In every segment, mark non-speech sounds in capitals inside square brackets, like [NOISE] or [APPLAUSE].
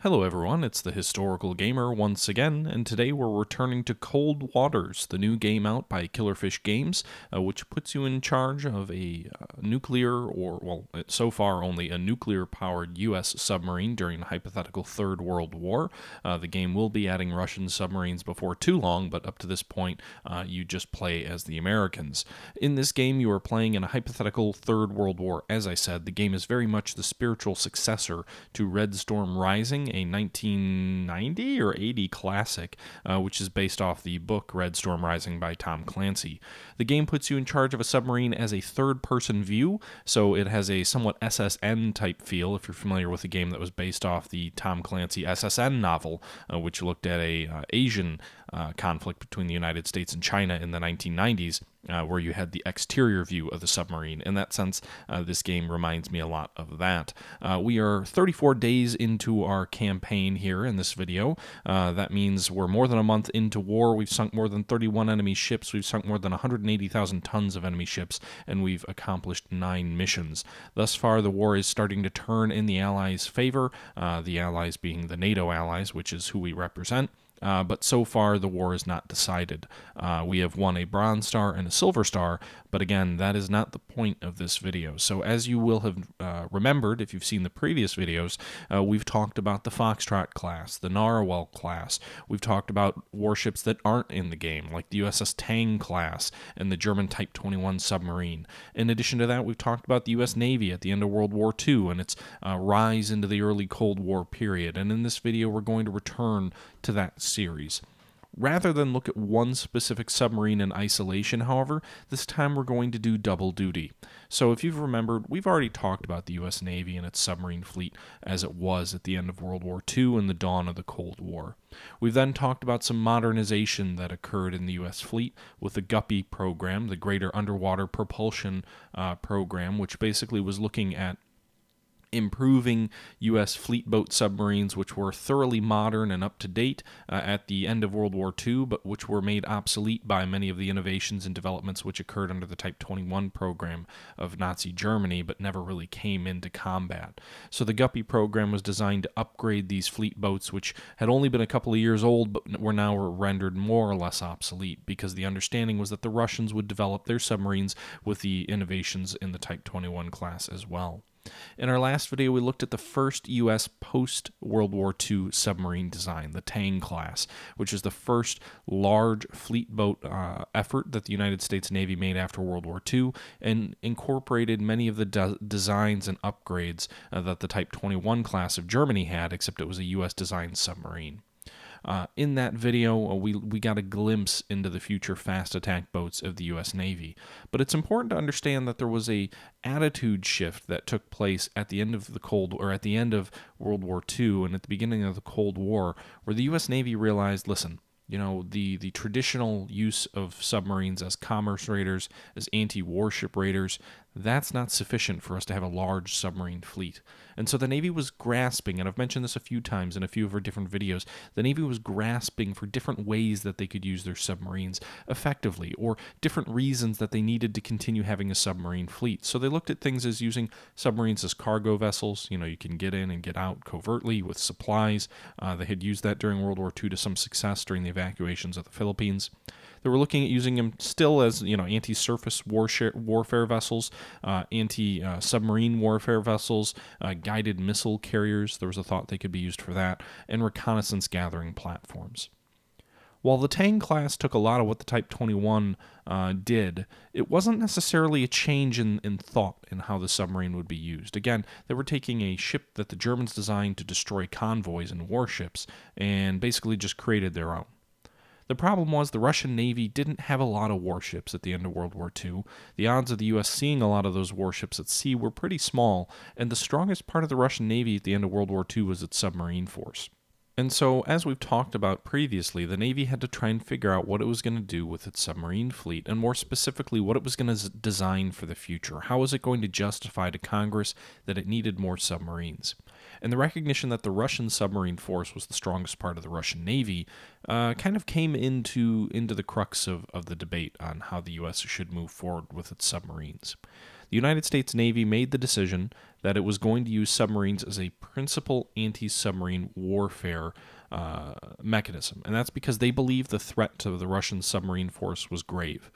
Hello, everyone. It's the Historical Gamer once again, and today we're returning to Cold Waters, the new game out by Killerfish Games, uh, which puts you in charge of a uh, nuclear, or, well, so far only a nuclear powered U.S. submarine during a hypothetical Third World War. Uh, the game will be adding Russian submarines before too long, but up to this point, uh, you just play as the Americans. In this game, you are playing in a hypothetical Third World War. As I said, the game is very much the spiritual successor to Red Storm Rising a 1990 or 80 classic, uh, which is based off the book Red Storm Rising by Tom Clancy. The game puts you in charge of a submarine as a third person view, so it has a somewhat SSN type feel if you're familiar with a game that was based off the Tom Clancy SSN novel, uh, which looked at a uh, Asian uh, conflict between the United States and China in the 1990s uh, where you had the exterior view of the submarine. In that sense, uh, this game reminds me a lot of that. Uh, we are 34 days into our campaign here in this video. Uh, that means we're more than a month into war. We've sunk more than 31 enemy ships. We've sunk more than 180,000 tons of enemy ships, and we've accomplished nine missions. Thus far, the war is starting to turn in the Allies' favor, uh, the Allies being the NATO allies, which is who we represent. Uh, but so far, the war is not decided. Uh, we have won a Bronze Star and a Silver Star, but again, that is not the point of this video. So, as you will have uh, remembered if you've seen the previous videos, uh, we've talked about the Foxtrot class, the Narwhal class. We've talked about warships that aren't in the game, like the USS Tang class and the German Type 21 submarine. In addition to that, we've talked about the U.S. Navy at the end of World War II and its uh, rise into the early Cold War period. And in this video, we're going to return to that series. Rather than look at one specific submarine in isolation, however, this time we're going to do double duty. So, if you've remembered, we've already talked about the U.S. Navy and its submarine fleet as it was at the end of World War II and the dawn of the Cold War. We've then talked about some modernization that occurred in the U.S. fleet with the Guppy program, the Greater Underwater Propulsion uh, Program, which basically was looking at improving U.S. fleet boat submarines, which were thoroughly modern and up to date uh, at the end of World War II, but which were made obsolete by many of the innovations and developments which occurred under the Type 21 program of Nazi Germany, but never really came into combat. So the Guppy program was designed to upgrade these fleet boats, which had only been a couple of years old, but were now rendered more or less obsolete, because the understanding was that the Russians would develop their submarines with the innovations in the Type 21 class as well. In our last video, we looked at the first U.S. post World War II submarine design, the Tang class, which is the first large fleet boat uh, effort that the United States Navy made after World War II and incorporated many of the de- designs and upgrades uh, that the Type 21 class of Germany had, except it was a U.S. designed submarine. Uh, in that video, uh, we, we got a glimpse into the future fast attack boats of the U.S. Navy. But it's important to understand that there was a attitude shift that took place at the end of the Cold or at the end of World War II and at the beginning of the Cold War, where the U.S. Navy realized, listen, you know the the traditional use of submarines as commerce raiders as anti-warship raiders that's not sufficient for us to have a large submarine fleet. And so the Navy was grasping, and I've mentioned this a few times in a few of our different videos, the Navy was grasping for different ways that they could use their submarines effectively, or different reasons that they needed to continue having a submarine fleet. So they looked at things as using submarines as cargo vessels. You know, you can get in and get out covertly with supplies. Uh, they had used that during World War II to some success during the evacuations of the Philippines. They were looking at using them still as you know anti-surface warfare vessels, uh, anti-submarine warfare vessels, uh, guided missile carriers. There was a thought they could be used for that, and reconnaissance gathering platforms. While the Tang class took a lot of what the Type 21 uh, did, it wasn't necessarily a change in, in thought in how the submarine would be used. Again, they were taking a ship that the Germans designed to destroy convoys and warships and basically just created their own. The problem was the Russian Navy didn't have a lot of warships at the end of World War II. The odds of the U.S. seeing a lot of those warships at sea were pretty small, and the strongest part of the Russian Navy at the end of World War II was its submarine force. And so, as we've talked about previously, the Navy had to try and figure out what it was going to do with its submarine fleet, and more specifically, what it was going to design for the future. How was it going to justify to Congress that it needed more submarines? And the recognition that the Russian submarine force was the strongest part of the Russian Navy uh, kind of came into, into the crux of, of the debate on how the U.S. should move forward with its submarines. the United States Navy made the decision that it was going to use submarines as a principal anti submarine warfare uh, mechanism. And that's because they believed the threat to the Russian submarine force was grave.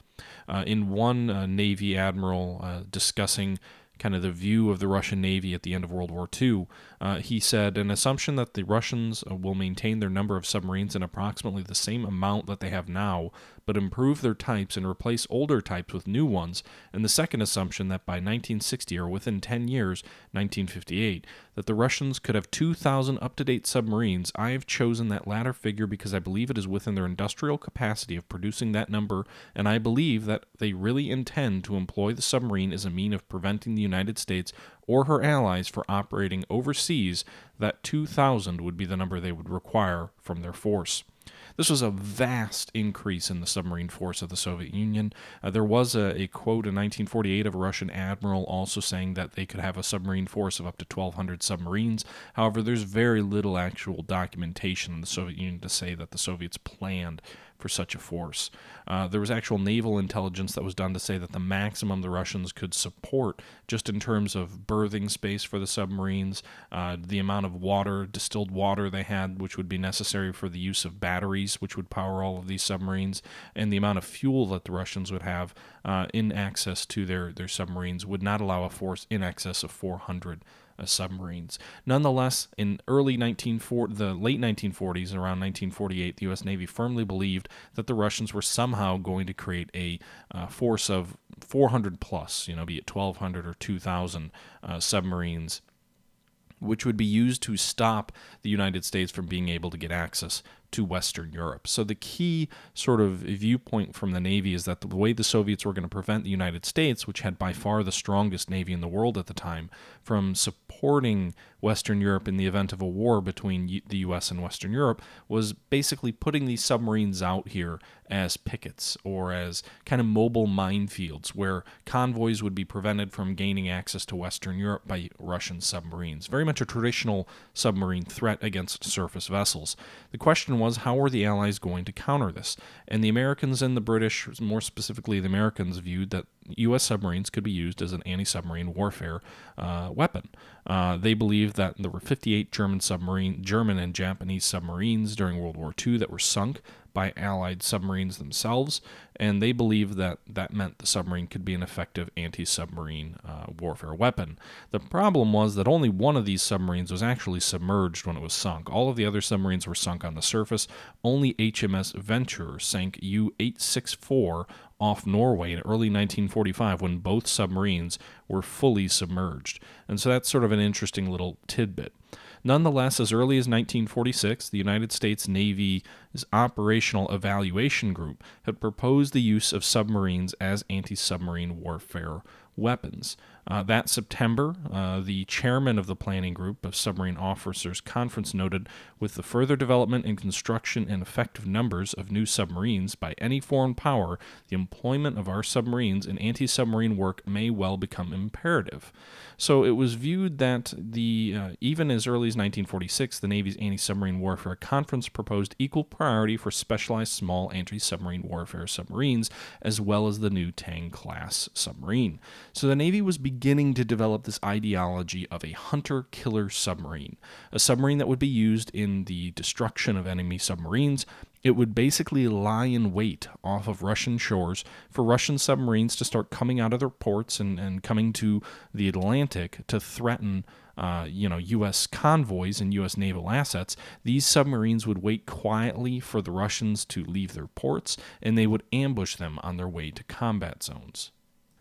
Uh, in one uh, Navy admiral uh, discussing kind of the view of the Russian Navy at the end of World War II, uh, he said an assumption that the Russians uh, will maintain their number of submarines in approximately the same amount that they have now, but improve their types and replace older types with new ones, and the second assumption that by 1960 or within 10 years, 1958, that the Russians could have 2,000 up to date submarines. I have chosen that latter figure because I believe it is within their industrial capacity of producing that number, and I believe that they really intend to employ the submarine as a mean of preventing the United States or her allies for operating overseas, that 2,000 would be the number they would require from their force. This was a vast increase in the submarine force of the Soviet Union. Uh, there was a, a, quote in 1948 of a Russian admiral also saying that they could have a submarine force of up to 1,200 submarines. However, there's very little actual documentation in the Soviet Union to say that the Soviets planned for such a force. Uh, there was actual naval intelligence that was done to say that the maximum the Russians could support, just in terms of berthing space for the submarines, uh, the amount of water, distilled water they had, which would be necessary for the use of batteries, which would power all of these submarines, and the amount of fuel that the Russians would have uh, in access to their, their submarines would not allow a force in excess of 400 uh, submarines. Nonetheless, in early 1940, the late 1940s, around 1948, the U.S. Navy firmly believed that the Russians were somehow going to create a uh, force of 400 plus, you know, be it 1,200 or 2,000 uh, submarines which would be used to stop the United States from being able to get access to Western Europe. So the key sort of viewpoint from the Navy is that the way the Soviets were going to prevent the United States, which had by far the strongest Navy in the world at the time, from supporting Western Europe in the event of a war between the US and Western Europe was basically putting these submarines out here as pickets or as kind of mobile minefields where convoys would be prevented from gaining access to Western Europe by Russian submarines. Very much a traditional submarine threat against surface vessels. The question was how were the Allies going to counter this? And the Americans and the British, more specifically the Americans, viewed that U.S. submarines could be used as an anti submarine warfare uh, weapon. Uh, they believed that there were 58 German submarine, German and Japanese submarines during World War II that were sunk by Allied submarines themselves, and they believed that that meant the submarine could be an effective anti submarine uh, warfare weapon. The problem was that only one of these submarines was actually submerged when it was sunk. All of the other submarines were sunk on the surface. Only HMS Venture sank U 864 off Norway in early 1945 when both submarines were fully submerged. And so that's sort of an interesting little tidbit. Nonetheless, as early as 1946, the United States Navy's Operational Evaluation Group had proposed the use of submarines as anti submarine warfare weapons. Uh, that September, uh, the chairman of the planning group of submarine officers conference noted with the further development and construction and effective numbers of new submarines by any foreign power, the employment of our submarines in anti submarine work may well become imperative. So it was viewed that the uh, even as early as 1946, the Navy's anti submarine warfare conference proposed equal priority for specialized small anti submarine warfare submarines, as well as the new Tang class submarine. So the Navy was beginning to develop this ideology of a hunter killer submarine, a submarine that would be used in the destruction of enemy submarines. It would basically lie in wait off of Russian shores for Russian submarines to start coming out of their ports and, and coming to the Atlantic to threaten uh, you know, U.S. convoys and U.S. naval assets, these submarines would wait quietly for the Russians to leave their ports, and they would ambush them on their way to combat zones.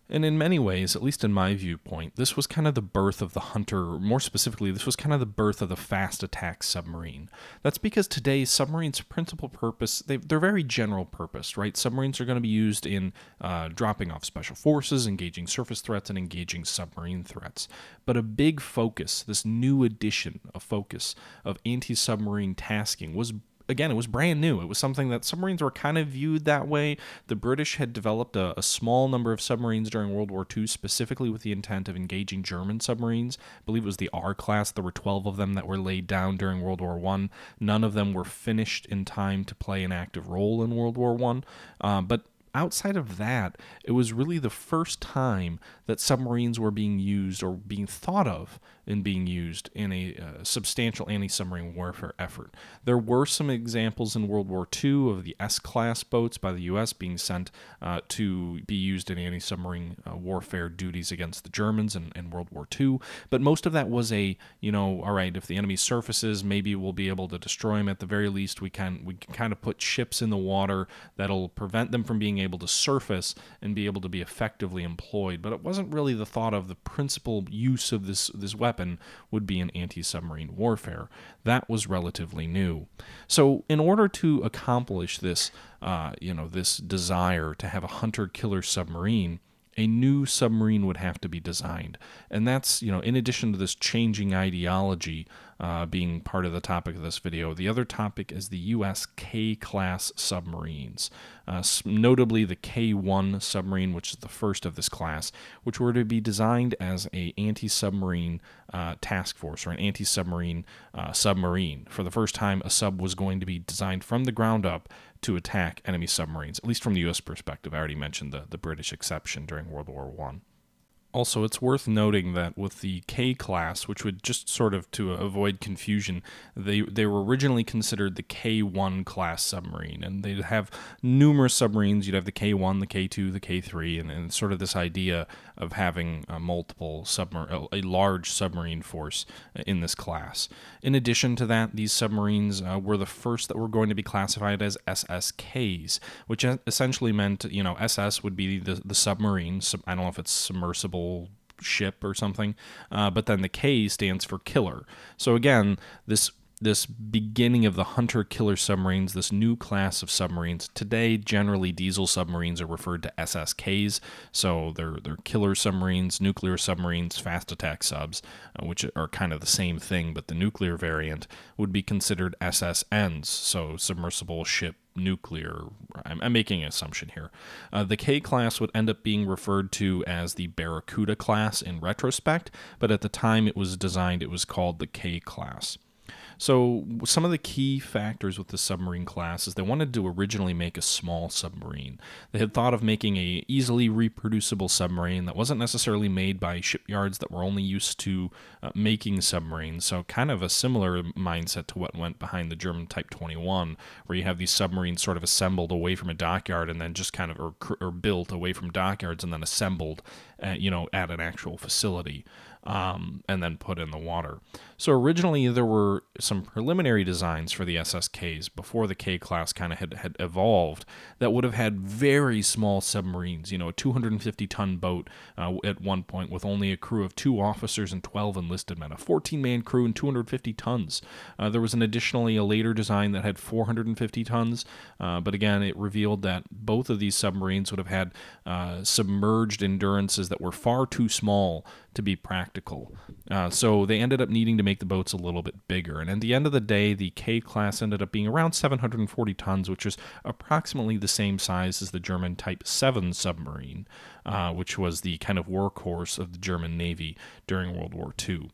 And in many ways, at least in my viewpoint, this was kind of the birth of the hunter. More specifically, this was kind of the birth of the fast attack submarine. That's because today, submarines' principal purpose, they, are very general purpose, right? Submarines are going to be used in uh, dropping off special forces, engaging surface threats, and engaging submarine threats. But a big focus, this new addition of focus of anti submarine tasking, was again, it was brand new. It was something that submarines were kind of viewed that way. The British had developed a, a, small number of submarines during World War II, specifically with the intent of engaging German submarines. I believe it was the R class. There were 12 of them that were laid down during World War I. None of them were finished in time to play an active role in World War I. Uh, but outside of that, it was really the first time that submarines were being used or being thought of in being used in a uh, substantial anti submarine warfare effort. There were some examples in World War II of the S class boats by the U.S. being sent uh, to be used in anti submarine uh, warfare duties against the Germans in, in World War II, but most of that was a, you know, all right, if the enemy surfaces, maybe we'll be able to destroy him. At the very least, we can, we can kind of put ships in the water that'll prevent them from being able to surface and be able to be effectively employed. But it wasn't really the thought of the principal use of this, this weapon weapon would be in anti submarine warfare. That was relatively new. So, in order to accomplish this, uh, you know, this desire to have a hunter killer submarine, a new submarine would have to be designed. And that's, you know, in addition to this changing ideology uh, being part of the topic of this video, the other topic is the U.S. K class submarines, uh, notably the K 1 submarine, which is the first of this class, which were to be designed as a anti submarine uh, task force or an anti submarine uh, submarine. For the first time, a sub was going to be designed from the ground up to attack enemy submarines, at least from the U.S. perspective. I already mentioned the, the British exception during World War One. Also, it's worth noting that with the K class, which would just sort of to avoid confusion, they they were originally considered the K1 class submarine, and they'd have numerous submarines. You'd have the K1, the K2, the K3, and, and sort of this idea of having a multiple submarine, a large submarine force in this class. In addition to that, these submarines uh, were the first that were going to be classified as SSKs, which essentially meant you know SS would be the the submarine. I don't know if it's submersible ship or something. Uh, but then the K stands for killer. So again, this this beginning of the hunter killer submarines, this new class of submarines. Today, generally, diesel submarines are referred to SSKs, so they're they're killer submarines, nuclear submarines, fast attack subs, uh, which are kind of the same thing, but the nuclear variant would be considered SSNs, so submersible ship nuclear. I'm, I'm, making an assumption here. Uh, the K class would end up being referred to as the Barracuda class in retrospect, but at the time it was designed, it was called the K class. So, some of the key factors with the submarine class is they wanted to originally make a small submarine. They had thought of making a easily reproducible submarine that wasn't necessarily made by shipyards that were only used to uh, making submarines. So, kind of a similar mindset to what went behind the German Type 21, where you have these submarines sort of assembled away from a dockyard and then just kind of or, or built away from dockyards and then assembled, at, you know, at an actual facility um, and then put in the water. So originally there were some preliminary designs for the SSKs before the K class kind of had, had evolved that would have had very small submarines, you know, a 250 ton boat uh, at one point with only a crew of two officers and 12 enlisted men, a 14 man crew and 250 tons. Uh, there was an additionally a later design that had 450 tons, uh, but again, it revealed that both of these submarines would have had uh, submerged endurances that were far too small to be practical. Uh, so they ended up needing to make the boats a little bit bigger. And at the end of the day, the K class ended up being around 740 tons, which is approximately the same size as the German Type 7 submarine, uh, which was the kind of workhorse of the German Navy during World War II.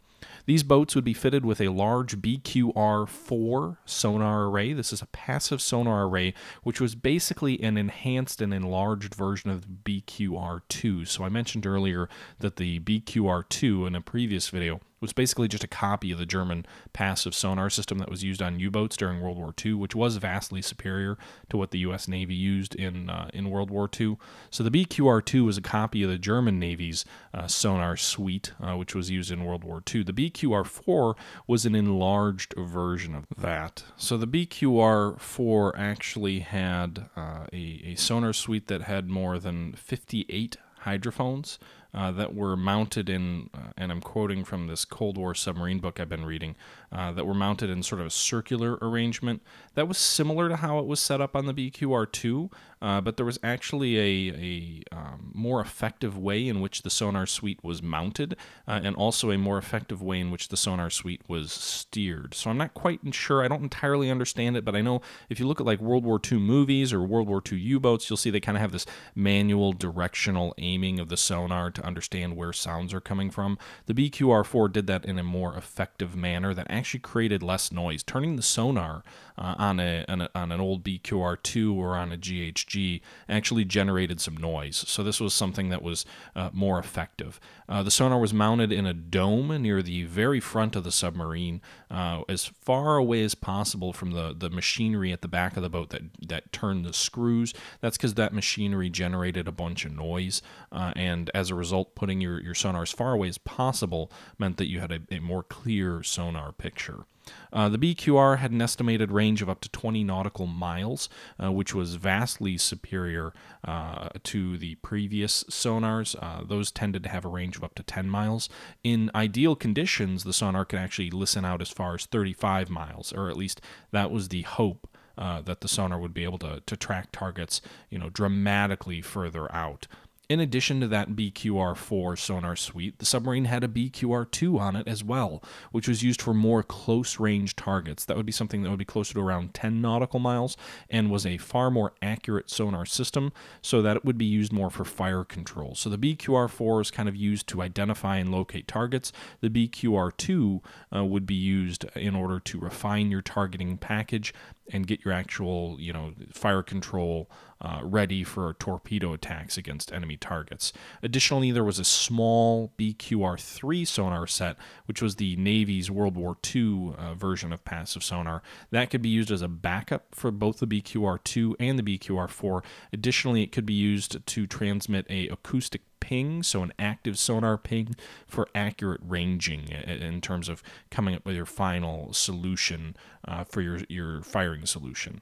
These boats would be fitted with a large BQR 4 sonar array. This is a passive sonar array, which was basically an enhanced and enlarged version of the BQR 2. So I mentioned earlier that the BQR 2 in a previous video was basically just a copy of the German passive sonar system that was used on U-boats during World War II, which was vastly superior to what the U.S. Navy used in uh, in World War II. So the BQR-2 was a copy of the German Navy's uh, sonar suite, uh, which was used in World War II. The BQR-4 was an enlarged version of that. So the BQR-4 actually had uh, a, a sonar suite that had more than 58 hydrophones uh, that were mounted in, uh, and I'm quoting from this Cold War submarine book I've been reading, uh, that were mounted in sort of a circular arrangement. That was similar to how it was set up on the BQR2, uh, but there was actually a, a um, more effective way in which the sonar suite was mounted, uh, and also a more effective way in which the sonar suite was steered. So I'm not quite sure, I don't entirely understand it, but I know if you look at like World War II movies or World War II U boats, you'll see they kind of have this manual directional aiming of the sonar to to understand where sounds are coming from. The BQR4 did that in a more effective manner that actually created less noise. Turning the sonar uh, on, a, on, a, on an old BQR2 or on a GHG actually generated some noise. So this was something that was uh, more effective. Uh, the sonar was mounted in a dome near the very front of the submarine, uh, as far away as possible from the, the machinery at the back of the boat that, that turned the screws. That's because that machinery generated a bunch of noise, uh, and as a result, putting your, your sonar as far away as possible meant that you had a, a more clear sonar picture. Uh, the BQR had an estimated range of up to 20 nautical miles, uh, which was vastly superior uh, to the previous sonars. Uh, those tended to have a range of up to 10 miles. In ideal conditions, the sonar could actually listen out as far as 35 miles, or at least that was the hope. Uh, that the sonar would be able to, to track targets, you know, dramatically further out. In addition to that BQR4 sonar suite, the submarine had a BQR2 on it as well, which was used for more close range targets. That would be something that would be closer to around 10 nautical miles and was a far more accurate sonar system, so that it would be used more for fire control. So the BQR4 is kind of used to identify and locate targets. The BQR2 uh, would be used in order to refine your targeting package and get your actual, you know, fire control uh, ready for torpedo attacks against enemy targets. Additionally, there was a small BQR-3 sonar set, which was the Navy's World War II uh, version of passive sonar. That could be used as a backup for both the BQR-2 and the BQR-4. Additionally, it could be used to transmit a acoustic ping, so an active sonar ping for accurate ranging in terms of coming up with your final solution uh, for your, your firing solution.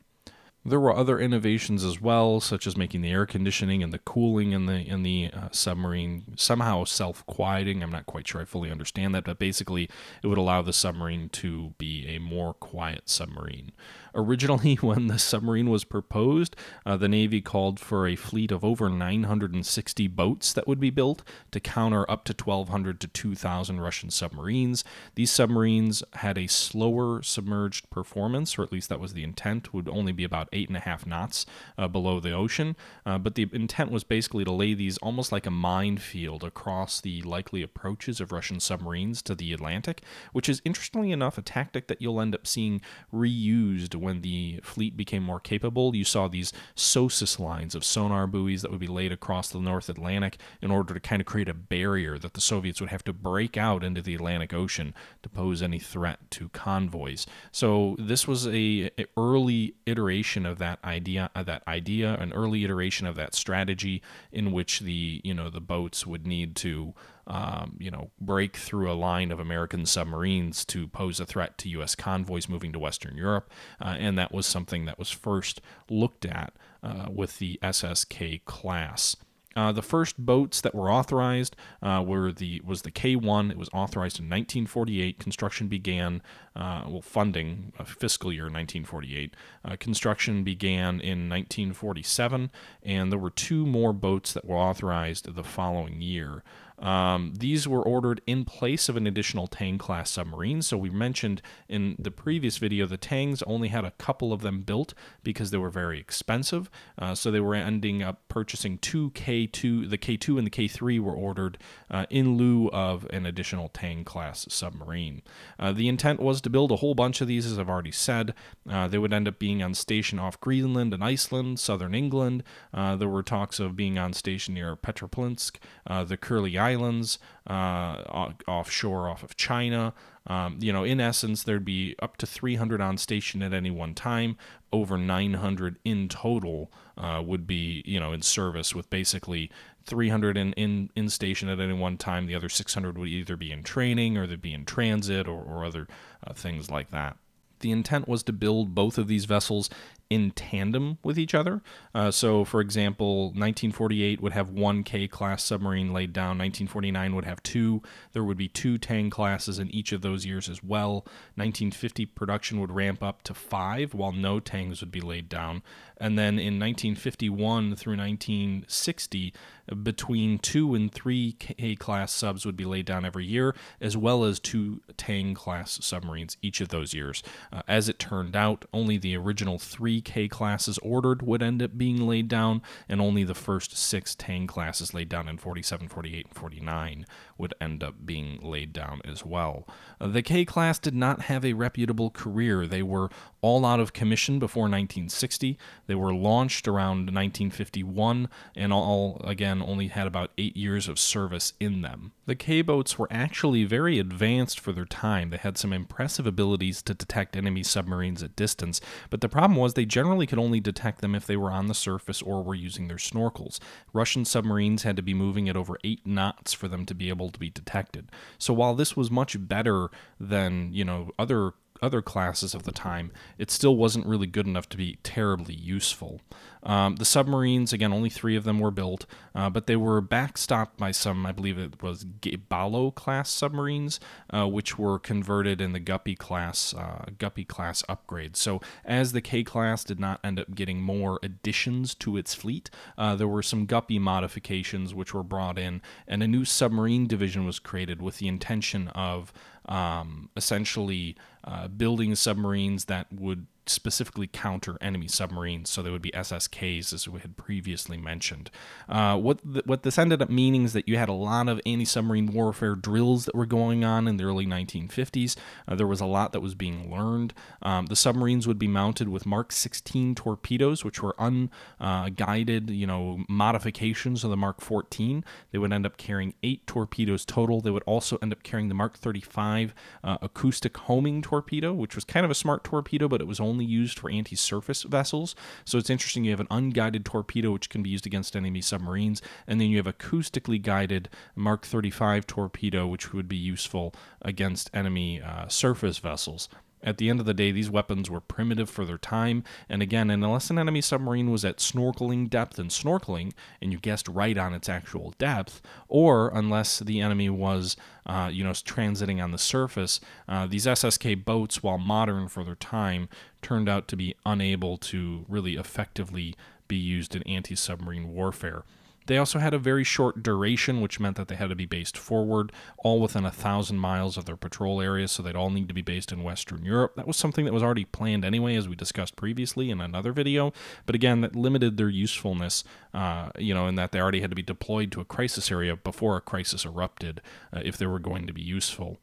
There were other innovations as well, such as making the air conditioning and the cooling in the in the uh, submarine somehow self-quieting. I'm not quite sure I fully understand that, but basically it would allow the submarine to be a more quiet submarine. Originally, [LAUGHS] when the submarine was proposed, uh, the Navy called for a fleet of over 960 boats that would be built to counter up to 1,200 to 2,000 Russian submarines. These submarines had a slower submerged performance, or at least that was the intent, would only be about eight and a half knots uh, below the ocean. Uh, but the intent was basically to lay these almost like a minefield across the likely approaches of Russian submarines to the Atlantic, which is interestingly enough a tactic that you'll end up seeing reused when the fleet became more capable. You saw these SOSUS lines of sonar buoys that would be laid across the North Atlantic in order to kind of create a barrier that the Soviets would have to break out into the Atlantic Ocean to pose any threat to convoys. So this was a, a early iteration of that idea, of that idea, an early iteration of that strategy in which the you know the boats would need to um, you know, break through a line of American submarines to pose a threat to U.S. convoys moving to Western Europe. Uh, and that was something that was first looked at uh, with the SSK class. Uh, the first boats that were authorized uh, were the was the K1. It was authorized in 1948. Construction began, uh, well, funding uh, fiscal year 1948. Uh, construction began in 1947, and there were two more boats that were authorized the following year. Um, these were ordered in place of an additional Tang class submarine. So we mentioned in the previous video the Tangs only had a couple of them built because they were very expensive. Uh, so they were ending up purchasing two K2. The K2 and the K3 were ordered uh, in lieu of an additional Tang class submarine. Uh, the intent was to build a whole bunch of these, as I've already said. Uh, they would end up being on station off Greenland and Iceland, southern England. Uh, there were talks of being on station near Petropavlovsk, uh, the Kuril Islands islands uh, offshore off of China. Um, you know, in essence, there'd be up to 300 on station at any one time. Over 900 in total uh, would be, you know, in service with basically 300 in, in, in station at any one time. The other 600 would either be in training or they'd be in transit or, or other uh, things like that. The intent was to build both of these vessels in tandem with each other. Uh, so, for example, 1948 would have one K class submarine laid down, 1949 would have two. There would be two Tang classes in each of those years as well. 1950 production would ramp up to five, while no Tangs would be laid down. And then in 1951 through 1960, between two and three K class subs would be laid down every year, as well as two Tang class submarines each of those years. Uh, as it turned out, only the original three K classes ordered would end up being laid down, and only the first six Tang classes laid down in 47, 48, and 49 would end up being laid down as well. Uh, the K class did not have a reputable career. They were all out of commission before 1960. They were launched around 1951 and all, again, only had about eight years of service in them. The K boats were actually very advanced for their time. They had some impressive abilities to detect enemy submarines at distance, but the problem was they generally could only detect them if they were on the surface or were using their snorkels. Russian submarines had to be moving at over 8 knots for them to be able to be detected. So while this was much better than, you know, other other classes of the time, it still wasn't really good enough to be terribly useful. Um, the submarines, again, only three of them were built, uh, but they were backstopped by some, I believe it was Balao class submarines, uh, which were converted in the Guppy class uh, Guppy class upgrades. So as the K class did not end up getting more additions to its fleet, uh, there were some Guppy modifications which were brought in, and a new submarine division was created with the intention of um, essentially uh, building submarines that would specifically counter enemy submarines, so they would be SSKs, as we had previously mentioned. Uh, what what this ended up meaning is that you had a lot of anti-submarine warfare drills that were going on in the early 1950s. Uh, there was a lot that was being learned. Um, the submarines would be mounted with Mark 16 torpedoes, which were unguided, uh, you know, modifications of the Mark 14. They would end up carrying eight torpedoes total. They would also end up carrying the Mark 35 uh, acoustic homing torpedo, which was kind of a smart torpedo, but it was only only used for anti surface vessels. So it's interesting you have an unguided torpedo, which can be used against enemy submarines, and then you have acoustically guided Mark 35 torpedo, which would be useful against enemy uh, surface vessels. At the end of the day, these weapons were primitive for their time, and again, unless an enemy submarine was at snorkeling depth and snorkeling, and you guessed right on its actual depth, or unless the enemy was, uh, you know, transiting on the surface, uh, these SSK boats, while modern for their time, turned out to be unable to really effectively be used in anti submarine warfare. They also had a very short duration, which meant that they had to be based forward, all within a thousand miles of their patrol area, so they'd all need to be based in Western Europe. That was something that was already planned anyway, as we discussed previously in another video. But again, that limited their usefulness, uh, you know, in that they already had to be deployed to a crisis area before a crisis erupted uh, if they were going to be useful.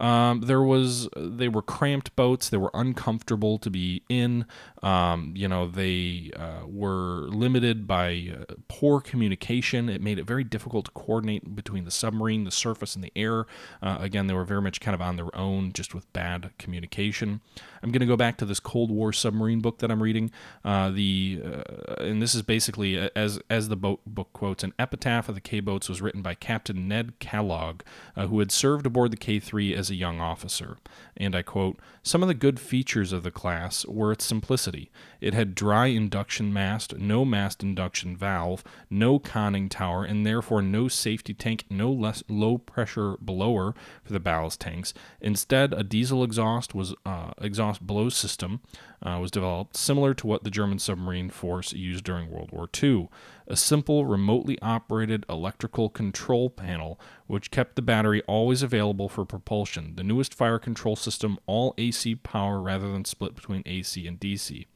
Um, there was they were cramped boats. They were uncomfortable to be in. Um, you know, they uh, were limited by uh, poor communication. It made it very difficult to coordinate between the submarine, the surface, and the air. Uh, again, they were very much kind of on their own, just with bad communication. I'm going to go back to this Cold War submarine book that I'm reading. Uh, the uh, and this is basically as as the boat book quotes, an epitaph of the K boats was written by Captain Ned Kellogg, uh, who had served aboard the K3 as a young officer. And I quote, Some of the good features of the class were its simplicity. It had dry induction mast, no mast induction valve, no conning tower, and therefore no safety tank, no less low pressure blower for the ballast tanks. Instead, a diesel exhaust was uh, exhaust blow system uh, was developed, similar to what the German submarine force used during World War II a simple remotely operated electrical control panel which kept the battery always available for propulsion. The newest fire control system, all AC power rather than split between AC and DC.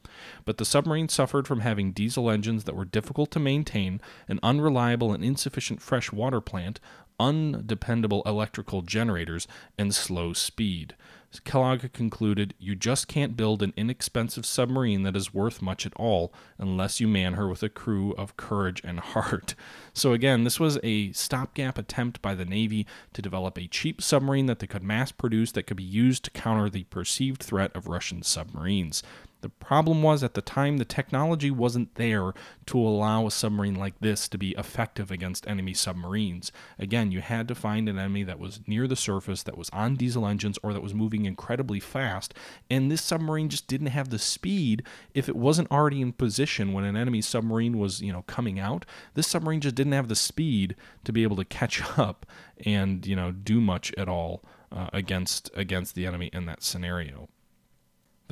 But the submarine suffered from having diesel engines that were difficult to maintain, an unreliable and insufficient fresh water plant, undependable electrical generators, and slow speed. Kellogg concluded, You just can't build an inexpensive submarine that is worth much at all unless you man her with a crew of courage and [LAUGHS] heart. So, again, this was a stopgap attempt by the Navy to develop a cheap submarine that they could mass produce that could be used to counter the perceived threat of Russian submarines. The problem was at the time the technology wasn't there to allow a submarine like this to be effective against enemy submarines. Again, you had to find an enemy that was near the surface, that was on diesel engines, or that was moving incredibly fast. And this submarine just didn't have the speed if it wasn't already in position when an enemy submarine was, you know, coming out. This submarine just didn't have the speed to be able to catch [LAUGHS] up and, you know, do much at all uh, against against the enemy in that scenario.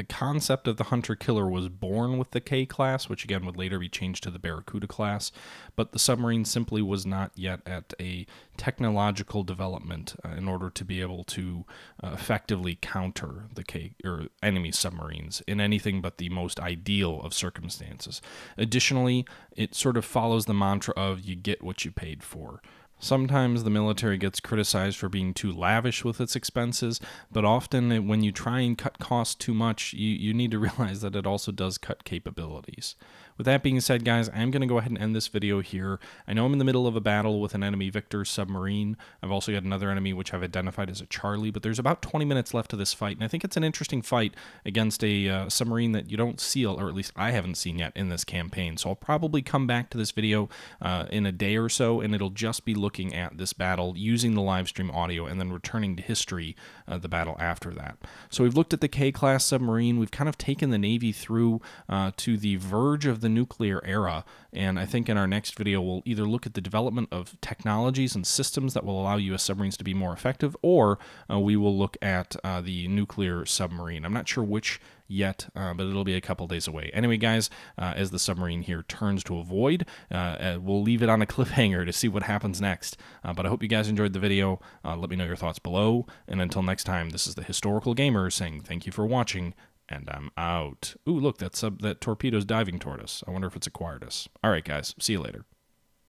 The concept of the hunter killer was born with the K class, which again would later be changed to the Barracuda class, but the submarine simply was not yet at a technological development uh, in order to be able to uh, effectively counter the K or enemy submarines in anything but the most ideal of circumstances. Additionally, it sort of follows the mantra of you get what you paid for. Sometimes the military gets criticized for being too lavish with its expenses, but often when you try and cut costs too much, you, you need to [LAUGHS] realize that it also does cut capabilities. With that being said, guys, I'm going to go ahead and end this video here. I know I'm in the middle of a battle with an enemy Victor submarine. I've also got another enemy which I've identified as a Charlie, but there's about 20 minutes left of this fight, and I think it's an interesting fight against a uh, submarine that you don't see, or at least I haven't seen yet in this campaign. So I'll probably come back to this video uh, in a day or so, and it'll just be looking at this battle using the live stream audio and then returning to history uh, the battle after that. So we've looked at the K-class submarine. We've kind of taken the Navy through uh, to the verge of the nuclear era. And I think in our next video, we'll either look at the development of technologies and systems that will allow U.S. submarines to be more effective, or uh, we will look at uh, the nuclear submarine. I'm not sure which yet, uh, but it'll be a couple days away. Anyway, guys, uh, as the submarine here turns to avoid, uh, uh we'll leave it on a [LAUGHS] cliffhanger to see what happens next. Uh, but I hope you guys enjoyed the video. Uh, let me know your thoughts below. And until next time, this is the Historical Gamer saying thank you for watching, and I'm out. Ooh, look, that's that torpedo's diving toward us. I wonder if it's acquired us. All right, guys, see you later.